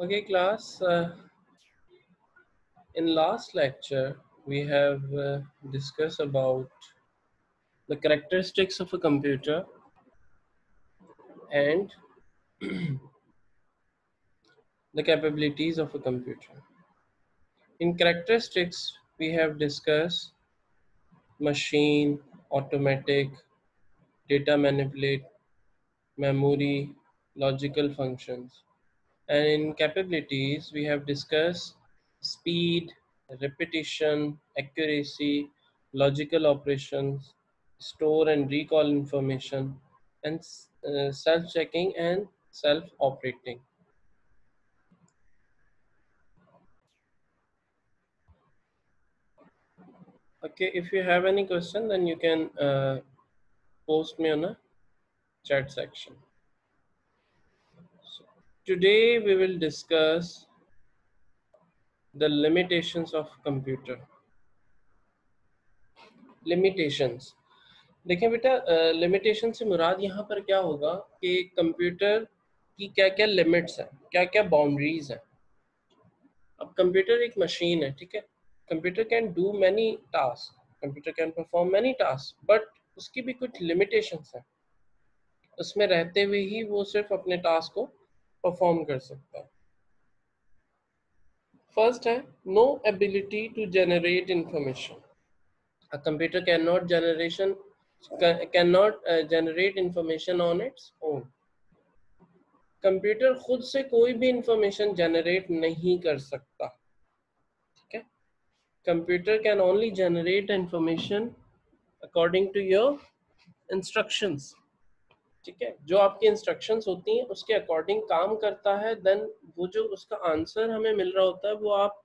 Okay, class. Uh, in last lecture, we have uh, discussed about the characteristics of a computer and the capabilities of a computer. In characteristics, we have discussed machine, automatic, data manipulate, memory, logical functions. And in capabilities, we have discussed speed, repetition, accuracy, logical operations, store and recall information, and uh, self-checking and self-operating. Okay, if you have any question, then you can uh, post me on a chat section. Today we will discuss the limitations of computer. Limitations. देखें बेटा limitation से मुराद यहाँ पर क्या होगा कि computer की क्या क्या लिमिट्स हैं क्या क्या बाउंड्रीज हैं अब कंप्यूटर एक मशीन है, ठीक है computer can do many task computer can perform many task but उसकी भी कुछ लिमिटेशंस हैं उसमें रहते हुए ही वो सिर्फ़ अपने टास्क को परफॉर्म कर सकता। फ़र्स्ट है no ability to generate information a computer cannot generation cannot uh, generate information on its own. Computer खुद से कोई भी इंफॉर्मेशन जनरेट नहीं कर सकता। ठीक है? Computer can only generate information according to your instructions ठीक है? जो आपकी इंस्ट्रक्शंस होती हैं, उसके अकॉर्डिंग काम करता है देन वो जो उसका आंसर हमें मिल रहा होता है, वो आप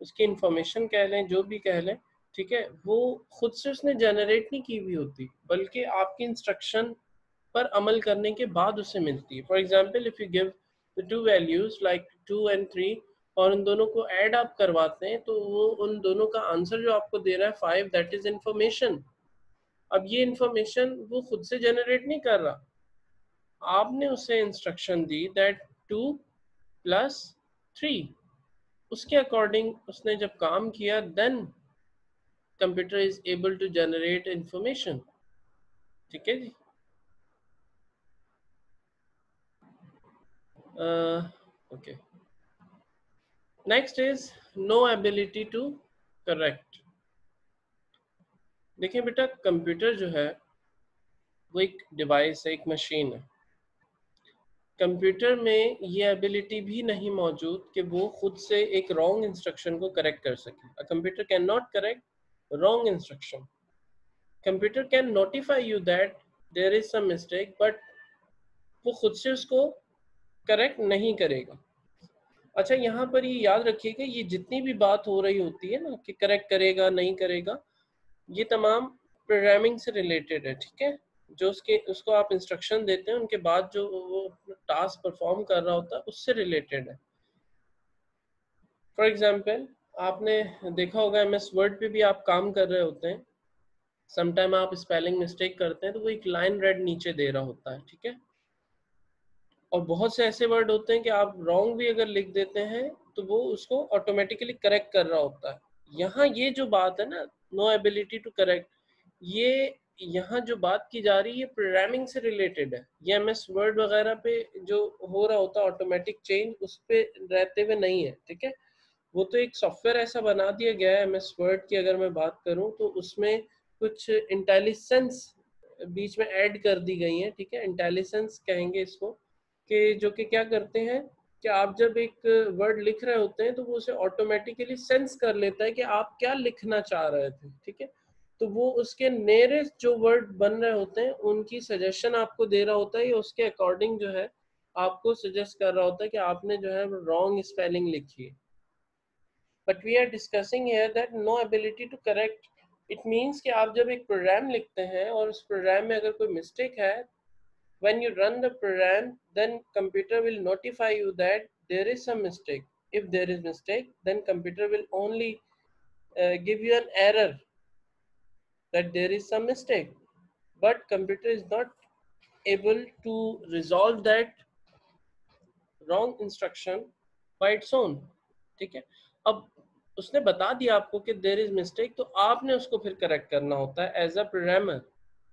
उसकी इंफॉर्मेशन कह लें, जो भी कह लें, ठीक है? वो खुद से उसने जनरेट नहीं की हुई होती, बल्कि आपकी इंस्ट्रक्शन पर अमल करने के बाद उसे मिलती है। For example if you give the two values like two and three और उन दोनों को ऐड आप करवाते हैं तो वो उन दोनों का आंसर जो आपको दे रहा है फाइव दैट इज़ इंफॉर्मेशन अब ये इंफॉर्मेशन वो खुद से जनरेट नहीं कर रहा। आपने उसे इंस्ट्रक्शन दी दैट टू प्लस थ्री उसके अकॉर्डिंग उसने जब काम किया then computer is able to generate information ठीक है जी? Okay next is no ability to correct देखिए बेटा कंप्यूटर जो है, वो एक डिवाइस है, एक मशीन है। कंप्यूटर में ये एबिलिटी भी नहीं मौजूद कि वो खुद से एक रॉन्ग इंस्ट्रक्शन को करेक्ट कर सके। Computer can not correct wrong instruction computer can notify you that there is some mistake, but वो खुद से उसको करेक्ट नहीं करेगा। अच्छा यहाँ पर ये याद रखिएगा ये जितनी भी बात हो रही होती है ना कि करेक्ट करेगा नहीं करेगा ये तमाम प्रोग्रामिंग से रिलेटेड है ठीक है? जो उसके, उसको आप इंस्ट्रक्शन देते हैं, उनके बाद जो वो टास्क परफॉर्म कर रहा होता है, उससे रिलेटेड है। फॉर एग्ज़ाम्पल आपने देखा होगा एम एस वर्ड पे भी आप काम कर रहे होते हैं। समटाइम आप स्पेलिंग मिस्टेक करते हैं तो वो एक लाइन रेड नीचे दे रहा होता है, ठीक है? और बहुत से ऐसे वर्ड होते हैं कि आप रॉन्ग भी अगर लिख देते हैं तो वो उसको ऑटोमेटिकली करेक्ट कर रहा होता है। यहाँ ये जो बात है ना नो एबिलिटी टू करेक्ट ये यहाँ जो बात की जा रही है प्रोग्रामिंग से रिलेटेड है। ये एम एस वर्ड वगैरह पे जो हो रहा होता है ऑटोमेटिक चेंज उस पर रहते हुए नहीं है, ठीक है? वो तो एक सॉफ्टवेयर ऐसा बना दिया गया है एम एस वर्ड की अगर मैं बात करूँ तो उसमें कुछ इंटेलिजेंस बीच में ऐड कर दी गई है, ठीक है? इंटेलिजेंस कहेंगे इसको कि जो कि क्या करते हैं कि आप जब एक वर्ड लिख रहे होते हैं तो वो उसे ऑटोमेटिकली सेंस कर लेता है कि आप क्या लिखना चाह रहे थे, ठीक है? तो वो उसके नेरेस्ट जो वर्ड बन रहे होते हैं उनकी सजेशन आपको दे रहा होता है या उसके अकॉर्डिंग जो है आपको सजेस्ट कर रहा होता है कि आपने जो है रॉन्ग स्पेलिंग लिखी है। But we are discussing here that no ability to correct it means कि आप जब एक प्रोग्राम लिखते हैं और उस प्रोग्राम में अगर कोई मिस्टेक है when you run the program then computer will notify you that there is some mistake. If there is mistake then computer will only uh, give you that there is some mistake. But computer is not able to resolve that wrong instruction by its own ठीक है? अब उसने बता दिया आपको कि there is mistake तो आपने उसको फिर करेक्ट करना होता है as a programmer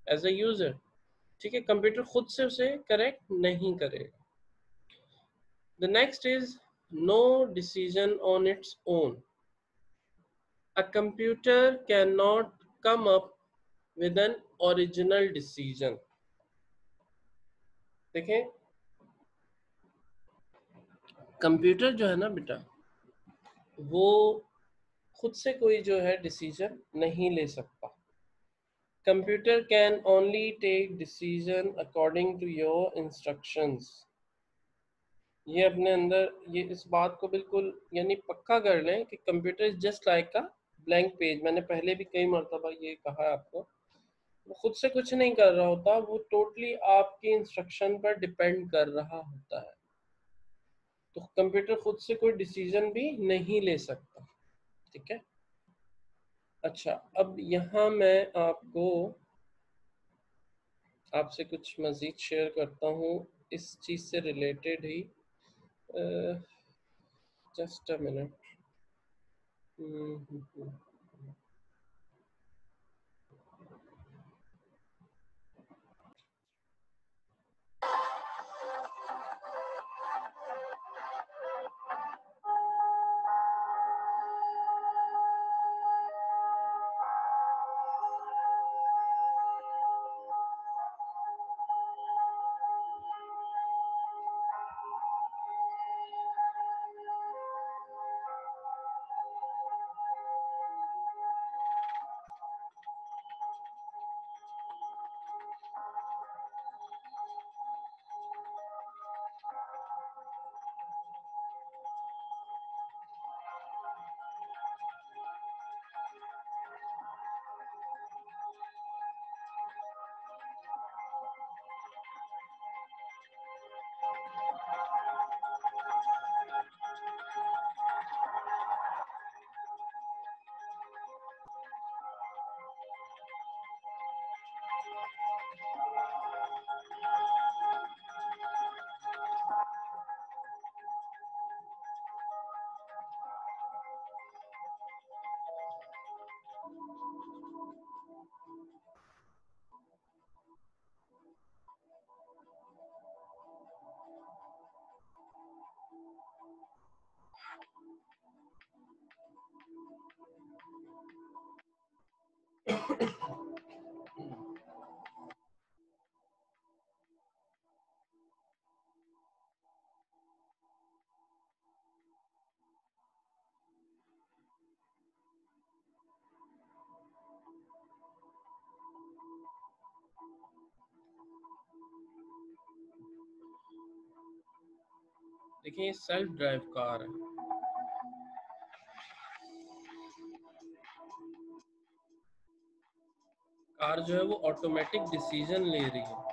as a user ठीक है? कंप्यूटर खुद से उसे करेक्ट नहीं करेगा। The next is no decision on its own a computer can not come up with an original decision देखें। कंप्यूटर जो है ना बेटा, वो खुद से कोई जो है डिसीज़न नहीं ले सकता। Computer can only take decision according to your instructions ये अपने अंदर, ये इस बात को बिल्कुल, यानी पक्का कर लें कि computer is just like a blank page मैंने पहले भी कई मरतबा ये कहा आपको। वो खुद से कुछ नहीं कर रहा होता, वो टोटली आपके इंस्ट्रक्शन पर डिपेंड कर रहा होता है। तो कंप्यूटर खुद से कोई डिसीज़न भी नहीं ले सकता, ठीक है? अच्छा अब यहाँ मैं आपको, आपसे कुछ मज़ीद शेयर करता हूँ। इस चीज़ से रिलेटेड ही जस्ट अ मिनट देखिए सेल्फ ड्राइव कार है। कार जो है वो ऑटोमेटिक डिसीज़न ले रही है।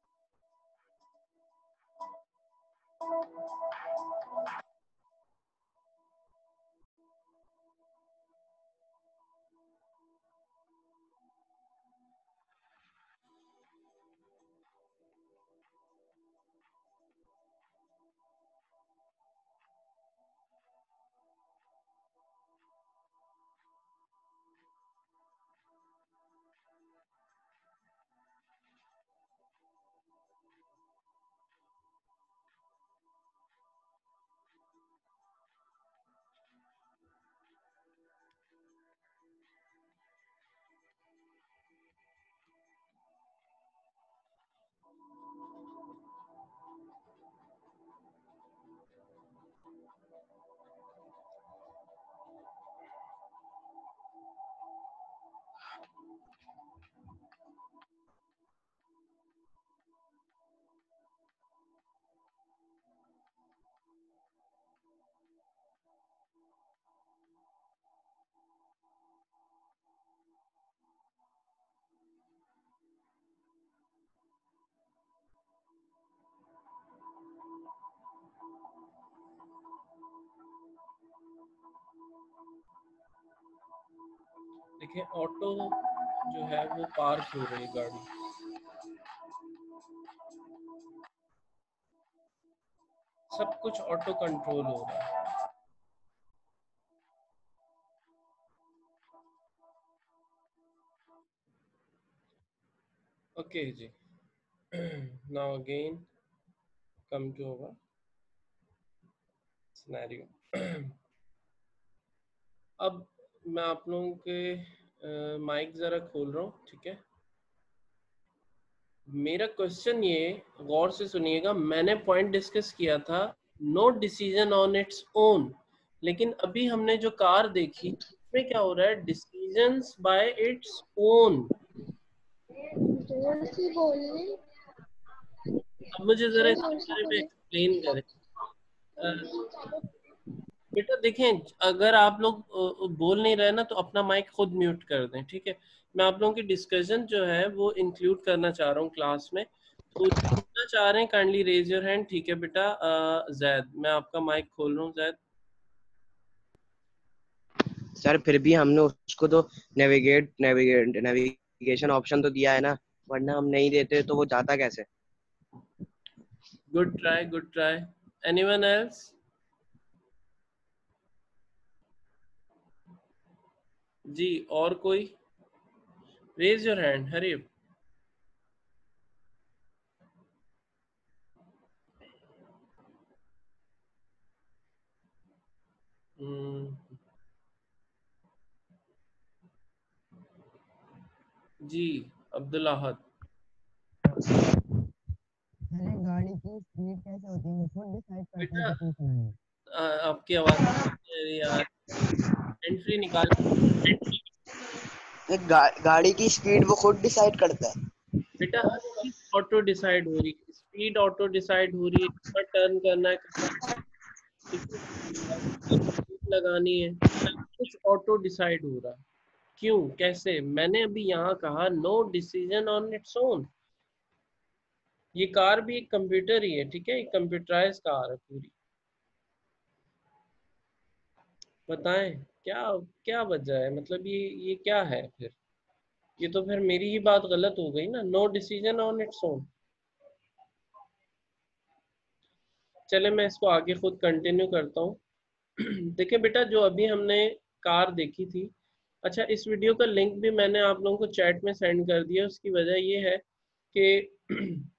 देखिए ऑटो जो है वो पार्क हो रही गाड़ी। सब कुछ ऑटो कंट्रोल हो रहा है। Okay ji now again, come to scenario अब मैं आप लोगों के माइक जरा खोल रहा हूँ, ठीक है? मेरा क्वेश्चन ये गौर से सुनिएगा, मैंने पॉइंट डिस्कस किया था no decision on its own लेकिन अभी हमने जो कार देखी, उसमें क्या हो रहा है? डिसीज़न बाय इट्स ओन अब मुझे जरा इस बारे में एक्सप्लेन करें। बेटा देखें अगर आप लोग बोल नहीं रहे ना तो अपना माइक खुद म्यूट कर दें ठीक है? मैं आप लोगों की डिस्कशन जो है वो इंक्लूड करना चाह रहा हूँ क्लास में। तो जितना चाह रहे हैं काइंडली रेज योर हैंड ठीक है बेटा? जैद मैं आपका माइक खोल रहा हूँ जैद। सर फिर भी हमने उसको तो नेविगेट नेविगेट नेविगेशन ऑप्शन तो दिया है ना वरना हम नहीं देते तो वो जाता कैसे? Good try good try anyone else जी और कोई? Raise your hand Hari ji Abdul Ahad गाड़ी की स्पीड कैसे होती है? खुद डिसाइड करता है कितनी चलानी आपकी आवाज़ यार। फ्री निकाल गा, गाड़ी की स्पीड वो खुद डिसाइड करता है। बेटा ऑटो डिसाइड हो रही है। स्पीड ऑटो डिसाइड हो रही है कितना टर्न करना है लगानी है कुछ ऑटो डिसाइड हो रहा है। क्यों? कैसे? मैंने अभी यहाँ कहा no decision on its own ये कार भी एक कंप्यूटर ही है ठीक है? एक कंप्यूटराइज कार है पूरी। बताएँ। क्या क्या वजह है? मतलब ये ये क्या है फिर? ये तो फिर मेरी ही बात गलत हो गई ना। No decision on its own चले, मैं इसको आगे खुद कंटिन्यू करता हूँ। देखिए बेटा, जो अभी हमने कार देखी थी। अच्छा इस वीडियो का लिंक भी मैंने आप लोगों को चैट में सेंड कर दिया। उसकी वजह ये है कि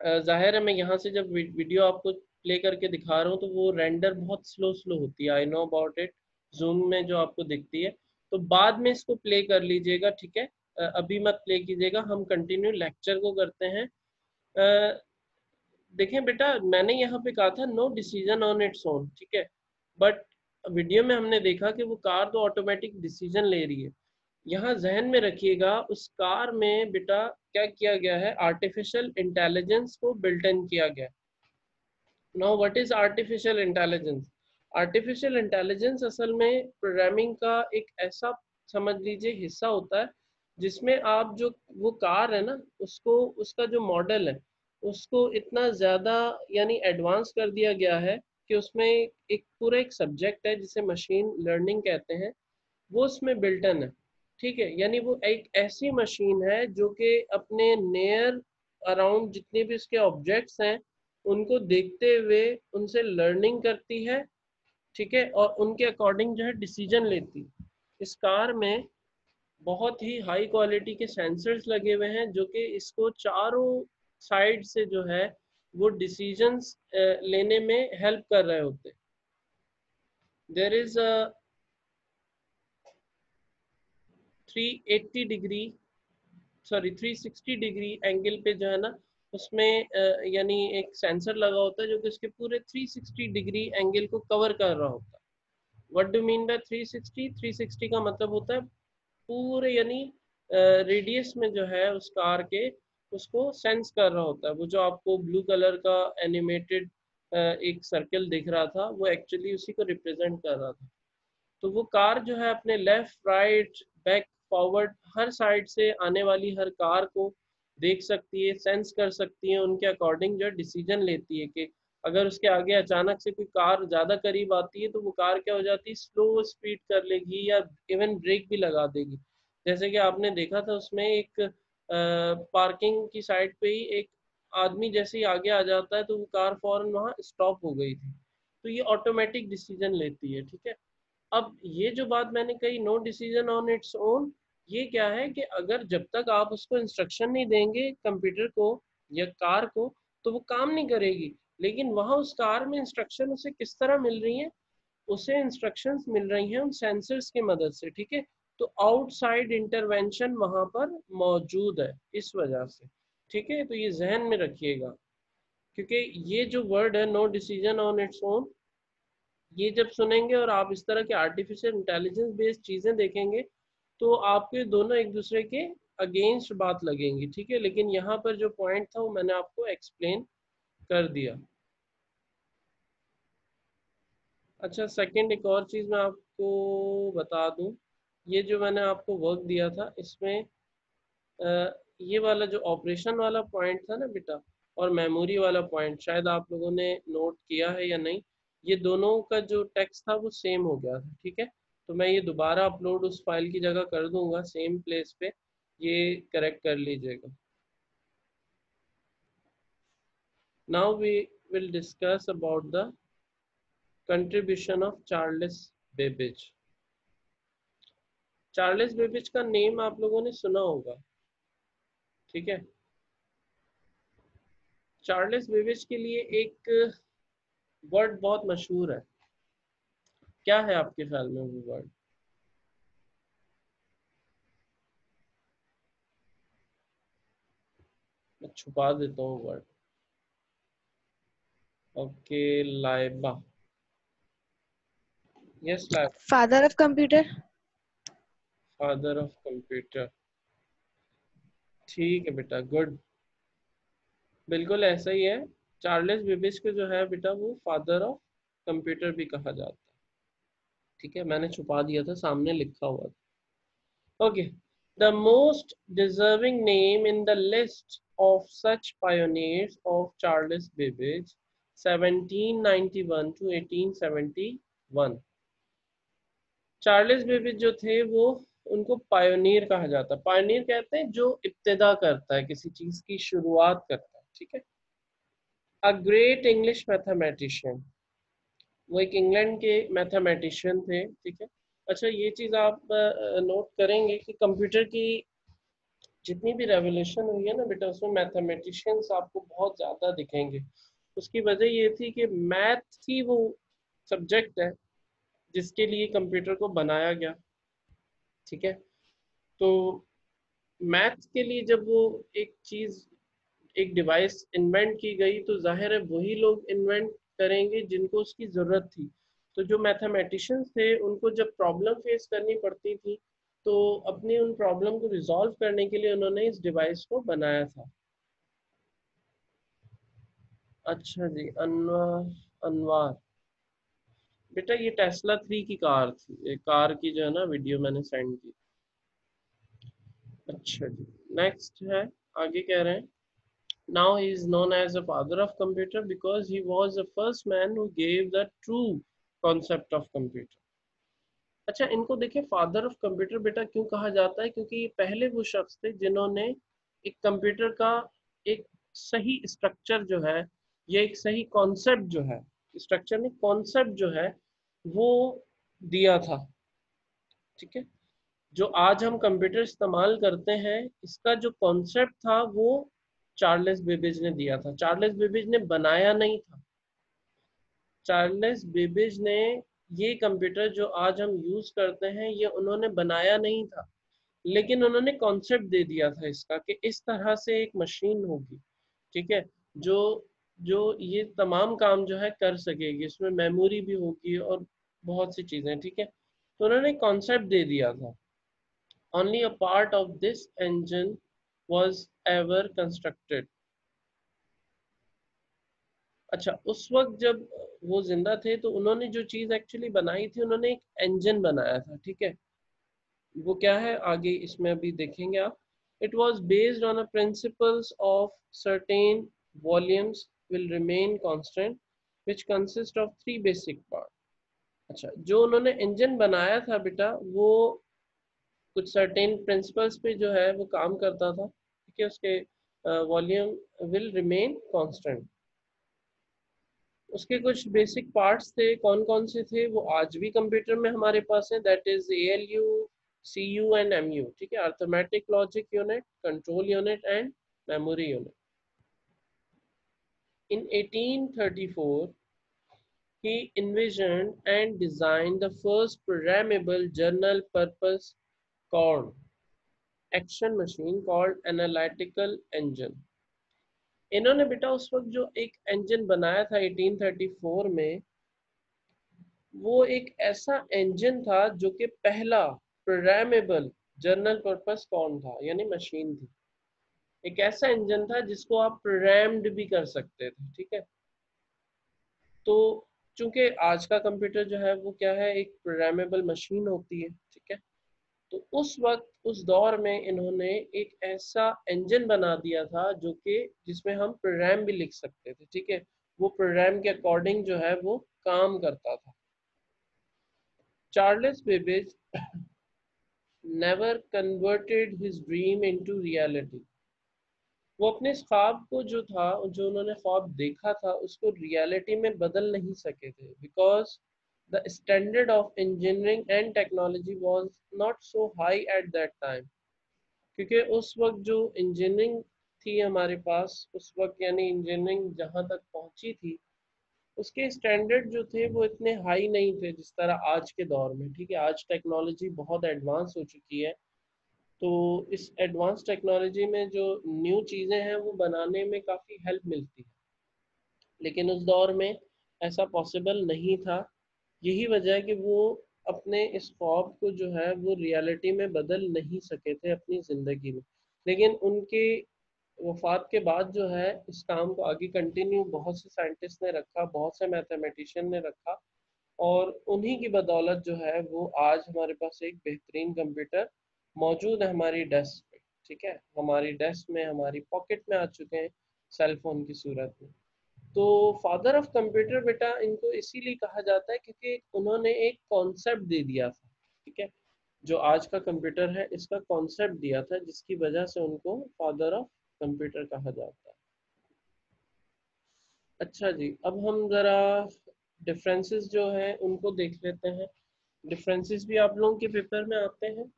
ज़ाहिर है मैं यहाँ से जब वीडियो आपको प्ले करके दिखा रहा हूँ तो वो रेंडर बहुत स्लो स्लो होती है। I know about it Zoom में जो आपको दिखती है तो बाद में इसको प्ले कर लीजिएगा, ठीक है? अभी मत प्ले कीजिएगा, हम कंटिन्यू लेक्चर को करते हैं। देखें बेटा, मैंने यहाँ पे कहा था no decision on its own ठीक है? बट वीडियो में हमने देखा कि वो कार तो ऑटोमेटिक डिसीज़न ले रही है। यहाँ जहन में रखिएगा, उस कार में बेटा क्या किया गया है? आर्टिफिशियल इंटेलिजेंस को बिल्ट इन किया गया now what is artificial intelligence artificial intelligence असल में प्रोग्रामिंग का एक ऐसा, समझ लीजिए, हिस्सा होता है, जिसमें आप जो, वो कार है ना, उसको, उसका जो मॉडल है, उसको इतना ज़्यादा, यानी एडवांस कर दिया गया है कि उसमें एक पूरा एक सब्जेक्ट है, जिसे मशीन लर्निंग कहते हैं, वो उसमें बिल्टन है, ठीक है? यानी वो एक ऐसी मशीन है जो कि अपने नेयर अराउंड जितने भी उसके ऑब्जेक्ट्स हैं, उनको देखते हुए उनसे लर्निंग करती है ठीक है? और उनके अकॉर्डिंग जो है डिसीज़न लेती। इस कार में बहुत ही हाई क्वालिटी के सेंसर्स लगे हुए हैं, जो कि इसको चारों साइड से जो है, वो डिसीजंस लेने में हेल्प कर रहे होते। There is a 380 degree sorry 360 degree angle पे जो है ना उसमें यानी एक सेंसर लगा होता है जो कि उसके पूरे 360 डिग्री एंगल को कवर कर रहा होता है। व्हाट डू मीन बाय 360 360 का मतलब होता है पूरे, यानी रेडियस में जो है उस कार के, उसको सेंस कर रहा होता है। वो जो आपको ब्लू कलर का एनिमेटेड एक सर्कल दिख रहा था, वो एक्चुअली उसी को रिप्रेजेंट कर रहा था। तो वो कार जो है अपने लेफ़्ट राइट बैक फॉरवर्ड हर साइड से आने वाली हर कार को देख सकती है सेंस कर सकती है उनके अकॉर्डिंग जो डिसीज़न लेती है कि अगर उसके आगे अचानक से कोई कार ज़्यादा करीब आती है तो वो कार क्या हो जाती है स्लो स्पीड कर लेगी या इवन ब्रेक भी लगा देगी। जैसे कि आपने देखा था उसमें एक आ, पार्किंग की साइड पे ही एक आदमी जैसे ही आगे आ जाता है तो वो कार फ़ौरन वहाँ स्टॉप हो गई थी। तो ये ऑटोमेटिक डिसीज़न लेती है ठीक है? अब ये जो बात मैंने कही no decision on its own ये क्या है कि अगर जब तक आप उसको इंस्ट्रक्शन नहीं देंगे कंप्यूटर को या कार को तो वो काम नहीं करेगी। लेकिन वहाँ उस कार में इंस्ट्रक्शन उसे किस तरह मिल रही है? उसे इंस्ट्रक्शंस मिल रही हैं उन सेंसर्स की मदद से, ठीक है? तो आउटसाइड इंटरवेंशन वहाँ पर मौजूद है, इस वजह से, ठीक है? तो ये जहन में रखिएगा, क्योंकि ये जो वर्ड है no decision on its own ये जब सुनेंगे और आप इस तरह के आर्टिफिशियल इंटेलिजेंस बेस्ड चीज़ें देखेंगे तो आपके दोनों एक दूसरे के अगेंस्ट बात लगेंगी ठीक है? लेकिन यहाँ पर जो पॉइंट था वो मैंने आपको एक्सप्लेन कर दिया। अच्छा सेकंड एक और चीज़ मैं आपको बता दूँ। ये जो मैंने आपको वर्क दिया था इसमें आ, ये वाला जो ऑपरेशन वाला पॉइंट था ना बेटा और मेमोरी वाला पॉइंट शायद आप लोगों ने नोट किया है या नहीं ये दोनों का जो टेक्स्ट था वो सेम हो गया था ठीक है? तो मैं ये दोबारा अपलोड उस फ़ाइल की जगह कर दूँगा सेम प्लेस पे, ये करेक्ट कर लीजिएगा। Now we will discuss about the contribution of Charles Babbage Charles Babbage का नेम आप लोगों ने सुना होगा, ठीक है? चार्ल्स बेबिज के लिए एक वर्ड बहुत मशहूर है। क्या है आपके ख्याल में वो वर्ड मैं छुपा देता हूँ word okay Laiba. Yes Laiba. Father of computer father of computer ठीक है बेटा गुड बिल्कुल ऐसा ही है. चार्लेस बेबिस को जो है बेटा वो फादर ऑफ़ कंप्यूटर भी कहा जाता है। ठीक है, मैंने छुपा दिया था, सामने लिखा हुआ था। Okay the most deserving name in the list of such pioneers of Charles Babbage 1791 to 1871 Charles Babbage जो थे, वो उनको पायोनियर कहा जाता है। पायोनियर कहते हैं जो इब्तदा करता है, किसी चीज़ की शुरुआत करता है, ठीक है? अ ग्रेट इंग्लिश मैथमेटिशियन वो एक इंग्लैंड के मैथमेटिशियन थे, ठीक है? अच्छा ये चीज़ आप नोट करेंगे कि कंप्यूटर की जितनी भी रेवोल्यूशन हुई है ना बेटा, उसमें मैथमेटिशियंस आपको बहुत ज़्यादा दिखेंगे। उसकी वजह ये थी कि मैथ ही वो सब्जेक्ट है जिसके लिए कंप्यूटर को बनाया गया, ठीक है? तो मैथ के लिए जब वो एक चीज़, एक डिवाइस इन्वेंट की गई तो ज़ाहिर है वही लोग इन्वेंट करेंगे जिनको उसकी ज़रूरत थी। तो जो मैथमेटिशियंस थे, उनको जब प्रॉब्लम फेस करनी पड़ती थी तो अपनी उन प्रॉब्लम को रिजॉल्व करने के लिए उन्होंने इस डिवाइस को बनाया था। अच्छा जी, अनवार अनवार। बेटा, ये टेस्ला थ्री की कार थी। कार की जो है ना वीडियो मैंने सेंड की। अच्छा जी नेक्स्ट है, आगे कह रहे हैं। Now he is known as the father of computer because he was the first man who gave the true concept of computer. अच्छा इनको देखिए फादर ऑफ़ कंप्यूटर बेटा क्यों कहा जाता है? क्योंकि ये पहले वो शख्स थे जिन्होंने एक कंप्यूटर का एक सही स्ट्रक्चर जो है, या एक सही कॉन्सेप्ट जो है स्ट्रक्चर नहीं कॉन्सेप्ट जो है, वो दिया था। ठीक है? जो आज हम कंप्यूटर इस्तेमाल करते हैं, इसका जो कॉन्सेप्ट था, वो चार्लेस बेबेज ने दिया था। चार्लेस बेबेज ने बनाया नहीं था। चार्लेस बेबेज ने ये कंप्यूटर जो आज हम यूज़ करते हैं, ये उन्होंने बनाया नहीं था। लेकिन उन्होंने कॉन्सेप्ट दे दिया था इसका कि इस तरह से एक मशीन होगी। ठीक है? जो जो ये तमाम काम जो है कर सकेगी। इसमें मेमोरी भी होगी और बहुत सी चीज़ें, ठीक है? तो उन्होंने कॉन्सेप्ट दे दिया था। Only a part of this engine was ever constructed अच्छा उस वक्त जब वो ज़िंदा थे तो उन्होंने जो चीज़ एक्चुअली बनाई थी, उन्होंने एक इंजन बनाया था, ठीक है? वो क्या है? आगे इसमें अभी देखेंगे आप। It was based on principles of certain volumes will remain constant which consist of three basic part अच्छा जो उन्होंने इंजन बनाया था बेटा, वो कुछ सर्टेन प्रिंसिपल्स पे जो है वो काम करता था ठीक है उसके वॉल्यूम विल रिमेन कांस्टेंट उसके कुछ बेसिक पार्ट्स थे कौन कौन से थे, वो आज भी कंप्यूटर में हमारे पास है that is A L U C U and M U ठीक है? Arithmetic logic unit control unit and memory unit in 1834 he envisioned and designed the first programmable general purpose called action machine called analytical engine. इन्होंने बेटा उस वक्त जो एक engine बनाया था 1834 में, वो एक ऐसा इंजन था जो कि पहला प्रोग्रामेबल जर्नल पर्पस कौन था? यानी मशीन थी। एक ऐसा इंजन था जिसको आप प्रोग्राम्ड भी कर सकते थे, ठीक है? तो चूँकि आज का कंप्यूटर जो है वो क्या है? एक प्रोग्रामेबल मशीन होती है। तो उस वक्त, उस दौर में इन्होंने एक ऐसा इंजन बना दिया था जो कि जिसमें हम प्रोग्राम भी लिख सकते थे, ठीक है? वो प्रोग्राम के अकॉर्डिंग जो है वो काम करता था। Charles Babbage never converted his dream into reality वो अपने ख्वाब को जो था, जो उन्होंने ख्वाब देखा था, उसको रियलिटी में बदल नहीं सके थे because the standard of engineering and technology was not so high at that time. क्योंकि उस वक्त जो इंजीनियरिंग थी हमारे पास, उस वक्त यानी इंजीनियरिंग जहाँ तक पहुँची थी, उसके स्टैंडर्ड जो थे वो इतने हाई नहीं थे जिस तरह आज के दौर में, ठीक है? आज टेक्नोलॉजी बहुत एडवांस हो चुकी है। तो इस एडवांस टेक्नोलॉजी में जो न्यू चीज़ें हैं वो बनाने में काफ़ी हेल्प मिलती है। लेकिन उस दौर में ऐसा पॉसिबल नहीं था। यही वजह है कि वो अपने इस ख्वाब को जो है, वो रियलिटी में बदल नहीं सके थे अपनी ज़िंदगी में। लेकिन उनके वफात के बाद जो है, इस काम को आगे कंटिन्यू बहुत से साइंटिस्ट ने रखा, बहुत से मैथमेटिशियन ने रखा और उन्हीं की बदौलत जो है, वो आज हमारे पास एक बेहतरीन कंप्यूटर मौजूद है हमारी डेस्क पे, ठीक है? हमारी डेस्क में, हमारी पॉकेट में आ चुके हैं सेलफोन की सूरत में। तो फादर ऑफ़ कंप्यूटर बेटा इनको इसीलिए कहा जाता है क्योंकि उन्होंने एक कॉन्सेप्ट दे दिया था, ठीक है? जो आज का कंप्यूटर है, इसका कॉन्सेप्ट दिया था, जिसकी वजह से उनको फादर ऑफ़ कंप्यूटर कहा जाता है। अच्छा जी, अब हम ज़रा डिफरेंसेस जो है, उनको देख लेते हैं। डिफरेंसेस भी आप लोगों के पेपर में आते हैं।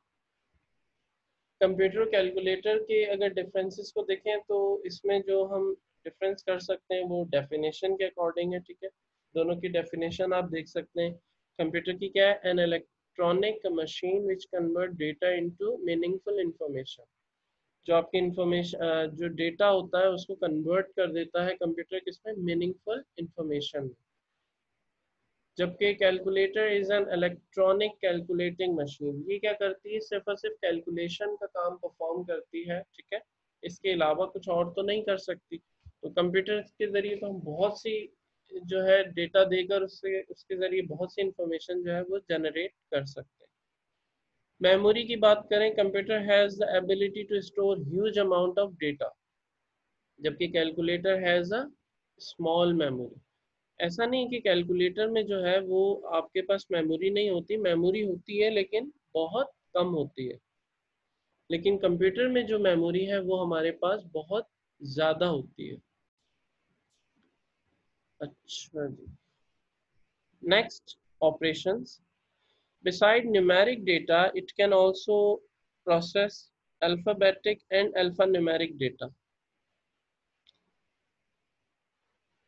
कंप्यूटर कैलकुलेटर के अगर डिफरेंसेस को देखें तो इसमें जो हम डिफरेंस कर सकते हैं, वो डेफिनेशन के अकॉर्डिंग है, ठीक है? दोनों की डेफिनेशन आप देख सकते हैं। कंप्यूटर की क्या है? An electronic machine which convert data into meaningful information जो आपकी इंफॉर्मेशन जो डेटा होता है, उसको कन्वर्ट कर देता है कंप्यूटर किसमें मीनिंगफुल इंफॉर्मेशन जबकि calculator is an electronic calculating machine ये क्या करती है? सिर्फ़ और सिर्फ़ कैलकुलेशन का काम परफॉर्म करती है, ठीक है? इसके अलावा कुछ और तो नहीं कर सकती। तो कंप्यूटर के ज़रिए तो हम बहुत सी जो है डेटा देकर उससे, उसके ज़रिए बहुत सी इंफॉर्मेशन जो है वो जनरेट कर सकते हैं। मेमोरी की बात करें computer has the ability to store huge amount of data जबकि calculator has a small memory ऐसा नहीं कि कैलकुलेटर में जो है वो आपके पास मेमोरी नहीं होती मेमोरी होती है, लेकिन बहुत कम होती है। लेकिन कंप्यूटर में जो मेमोरी है, वो हमारे पास बहुत ज़्यादा होती है। अच्छा जी। Next operation beside numeric data it can also process alphabetic and alpha numeric data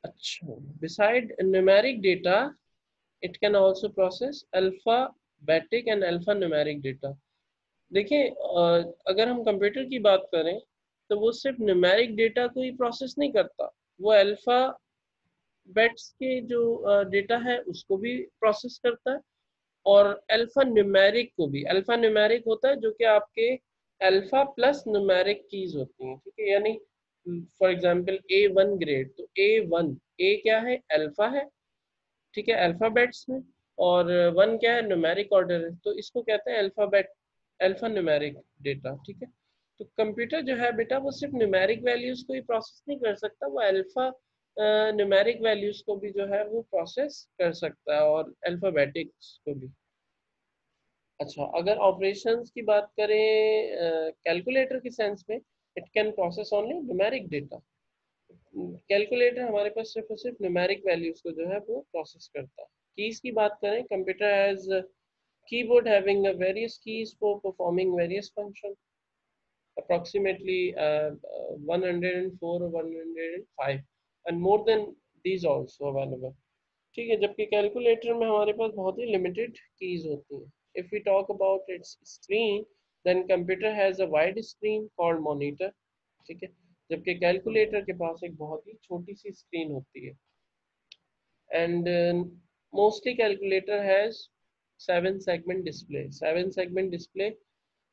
अच्छा। Beside numeric data it can also process alphabetic and alpha numeric data देखिए अगर हम कंप्यूटर की बात करें तो वो सिर्फ़ न्यूमेरिक डेटा को ही प्रोसेस नहीं करता। वो अल्फ़ा बेट्स के जो डेटा है उसको भी प्रोसेस करता है और अल्फ़ा न्यूमेरिक को भी। अल्फ़ा न्यूमेरिक होता है जो कि आपके अल्फ़ा प्लस न्यूमेरिक कीज होती हैं, ठीक है? यानी for example A one grade तो ए वन, ए क्या है? अल्फ़ा है, ठीक है? अल्फाबेट्स में और वन क्या है? न्यूमेरिक ऑर्डर है। तो इसको कहते हैं अल्फ़ाबेट अल्फ़ा न्यूमेरिक डेटा, ठीक है? तो कंप्यूटर जो है बेटा वो सिर्फ़ न्यूमेरिक वैल्यूज़ को ही प्रोसेस नहीं कर सकता, वो अल्फ़ा न्यूमेरिक वैल्यूज़ को भी जो है वो प्रोसेस कर सकता है और अल्फ़ाबेटिक्स को भी। अच्छा अगर ऑपरेशंस की बात करें कैलकुलेटर के सेंस में it can process only numeric data calculator हमारे पास सिर्फ़ और सिर्फ़ न्यूमेरिक वैल्यूज़ को जो है वो प्रोसेस करता है। कीज की बात करें computer has keyboard having various keys for performing various function approximately uh, uh, 104 or 105 and more than these also available. ठीक है, जबकि कैलकुलेटर में हमारे पास बहुत ही लिमिटेड कीज होती हैं। If we talk about its screen, then computer has a wide screen called monitor ठीक है, जबकि कैलकुलेटर के पास एक बहुत ही छोटी सी स्क्रीन होती है। And mostly calculator has seven segment display seven segment display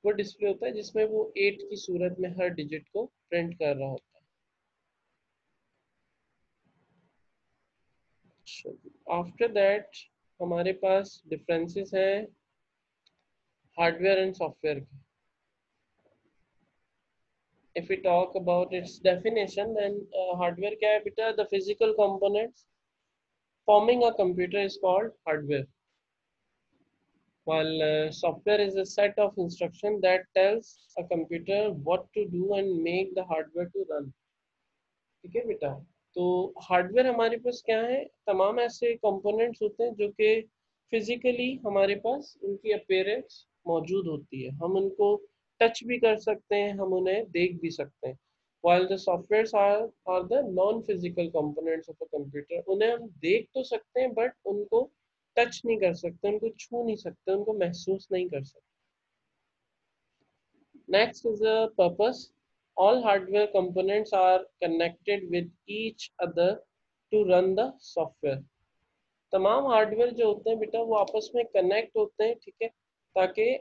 वो डिस्प्ले होता है जिसमें वो एट की सूरत में हर डिजिट को प्रिंट कर रहा होता है। आफ्टर दैट हमारे पास डिफरेंसेस हैं हार्डवेयर एंड सॉफ्टवेयर के we talk about its definition then uh, hardware क्या है बेटा the physical components forming a computer is called hardware while uh, software is a set of instruction that tells a computer what to do and make the hardware to run ठीक है बेटा तो hardware हमारे पास क्या है? तमाम ऐसे components होते हैं जो कि फिजिकली हमारे पास उनकी अपेयरेंस मौजूद होती है। हम उनको टच भी कर सकते हैं, हम उन्हें देख भी सकते हैं। While the softwares are are the non physical components of a computer, उन्हें हम देख तो सकते हैं बट उनको टच नहीं कर सकते, उनको छू नहीं सकते, उनको महसूस नहीं कर सकते। Next is a purpose all hardware components are connected with each other to run the software. तमाम हार्डवेयर जो होते हैं बेटा, वो आपस में कनेक्ट होते हैं, ठीक है? ताकि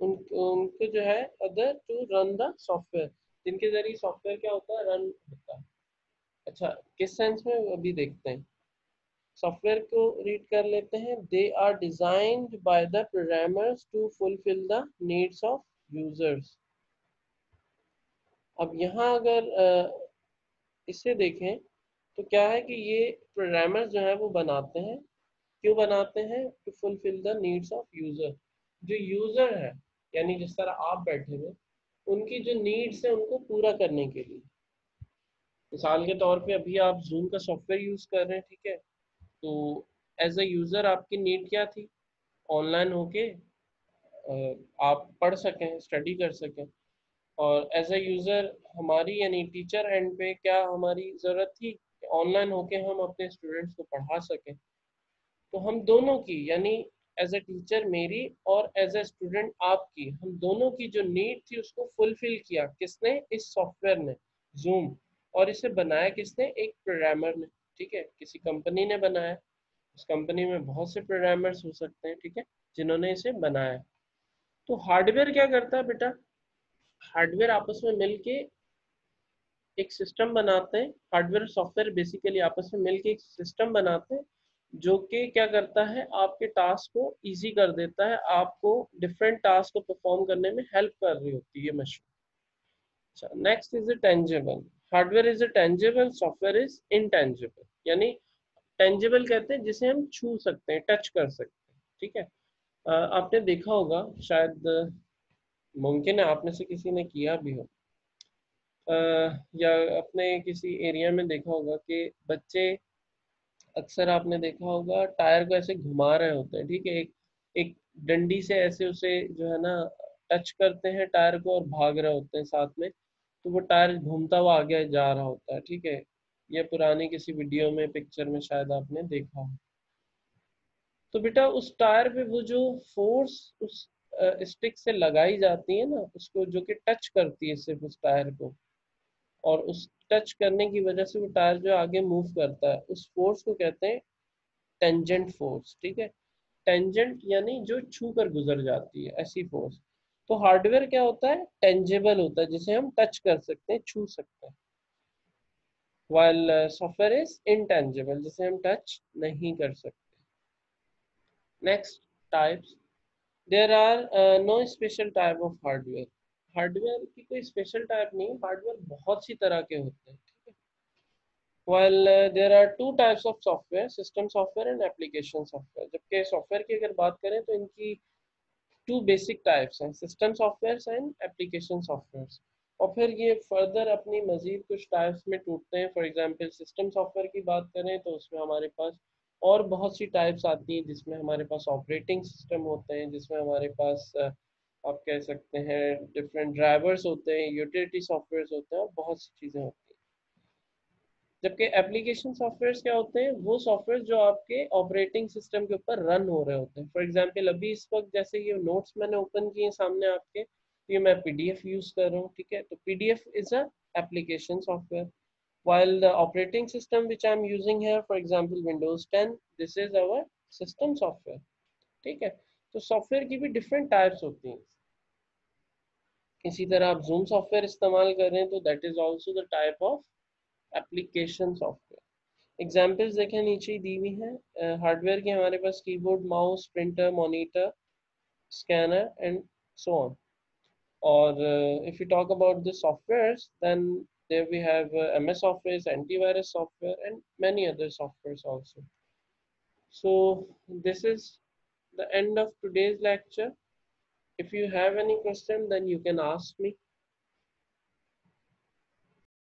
उन, उनको जो है other to run the software जिनके ज़रिए सॉफ्टवेयर क्या होता है? रन होता है। अच्छा किस सेंस में? अभी देखते हैं। सॉफ्टवेयर को रीड कर लेते हैं। They are designed by the programmers to fulfil the needs of users अब यहाँ अगर इसे देखें तो क्या है कि ये प्रोग्रामर्स जो है वो बनाते हैं। क्यों बनाते हैं? To fulfil the needs of user जो यूज़र है, यानी जिस तरह आप बैठे हुए, उनकी जो नीड्स है उनको पूरा करने के लिए। मिसाल के तौर पे अभी आप जूम का सॉफ्टवेयर यूज़ कर रहे हैं, ठीक है? तो एज अ यूज़र आपकी नीड क्या थी? ऑनलाइन होके आप पढ़ सकें स्टडी कर सकें। और एज अ यूज़र हमारी, यानी टीचर एंड पे क्या हमारी ज़रूरत थी ऑनलाइन होके हम अपने स्टूडेंट्स को पढ़ा सकें? तो हम दोनों की, यानी एज अ टीचर मेरी और एज अ स्टूडेंट आपकी, हम दोनों की जो नीड थी उसको फुलफिल किया किसने? इस सॉफ्टवेयर ने जूम और इसे बनाया किसने? एक प्रोग्रामर ने, ठीक है? किसी कंपनी ने बनाया। उस कंपनी में बहुत से प्रोग्रामर्स हो सकते हैं, ठीक है? जिन्होंने इसे बनाया। तो हार्डवेयर क्या करता है बेटा? हार्डवेयर आपस में मिलके एक सिस्टम बनाते हैं। हार्डवेयर सॉफ्टवेयर बेसिकली आपस में मिलके एक सिस्टम बनाते हैं, जो कि क्या करता है, आपके टास्क को इजी कर देता है। आपको डिफरेंट टास्क को परफॉर्म करने में हेल्प कर रही होती है मशीन अच्छा next is a tangible hardware is a tangible software is intangible यानी टेंजेबल कहते हैं, जिसे हम छू सकते हैं टच कर सकते हैं। ठीक है? आपने देखा होगा, शायद मुमकिन है आप में से किसी ने किया भी हो। आ, या अपने किसी एरिया में देखा होगा कि बच्चे अक्सर आपने देखा होगा टायर को ऐसे घुमा रहे होते हैं ठीक है? एक एक डंडी से ऐसे उसे जो है ना टच करते हैं टायर को और भाग रहे होते हैं साथ में तो वो टायर घूमता हुआ आगे जा रहा होता है ठीक है? ये पुरानी किसी वीडियो में पिक्चर में शायद आपने देखा हो। तो बेटा उस टायर पे वो जो फोर्स उस स्टिक से लगाई जाती है ना, उसको जो कि टच करती है सिर्फ़ उस टायर को। और उस टच करने की वजह से वो टायर जो आगे मूव करता है। उस फोर्स को कहते हैं टेंजेंट फोर्स ठीक है? टेंजेंट यानी जो छू कर गुजर जाती है, ऐसी फोर्स तो हार्डवेयर क्या होता है? टेंजेबल होता है, जिसे हम टच कर सकते हैं, छू सकते हैं। वाइल सॉफ्टवेयर इज़ इनटेंजेबल जिसे हम टच नहीं कर सकते। Next types there are no special type of hardware hardware की कोई स्पेशल टाइप नहीं हार्डवेयर बहुत सी तरह के होते हैं है? Well there are two types of software system software and application software जबकि सॉफ्टवेयर की अगर बात करें तो इनकी टू बेसिक टाइप्स हैं system software and application software और फिर ये फर्दर अपनी मजीद कुछ टाइप्स में टूटते हैं. फॉर एग्जांपल सिस्टम सॉफ्टवेयर की बात करें तो उसमें हमारे पास और बहुत सी टाइप्स आती हैं जिसमें हमारे पास ऑपरेटिंग सिस्टम होते हैं, जिसमें हमारे पास आप कह सकते हैं डिफरेंट ड्राइवर्स होते हैं यूटिलिटी सॉफ्टवेयर होते हैं और बहुत सी चीज़ें होती हैं। जबकि एप्लीकेशन सॉफ्टवेयर क्या होते हैं? वो सॉफ्टवेयर जो आपके ऑपरेटिंग सिस्टम के ऊपर रन हो रहे होते हैं। फॉर एग्ज़ाम्पल अभी इस वक्त जैसे ये नोट्स मैंने ओपन किए सामने आपके तो ये मैं पीडीएफ यूज़ कर रहा हूँ, ठीक है? तो PDF is a application software while the operating system which I'm using here, for example, Windows 10 this is our system software. ठीक है? तो सॉफ्टवेयर की भी डिफरेंट टाइप्स होती हैं। इसी तरह आप जूम सॉफ्टवेयर इस्तेमाल कर रहे हैं तो that is also the type of application software examples देखें, नीचे दी हुई हैं। हार्डवेयर के हमारे पास keyboard mouse printer monitor scanner and so on और if you talk about the softwares then there we have uh, ms office antivirus software and many other softwares also. So this is the end of today's lecture. If you have any question then you can ask me